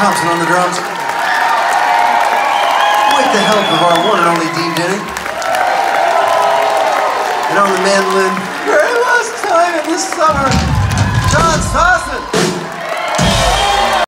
Thompson on the drums. With the help of our one and only Dean Denny. And on the mandolin, very last time in the summer, John Sossin.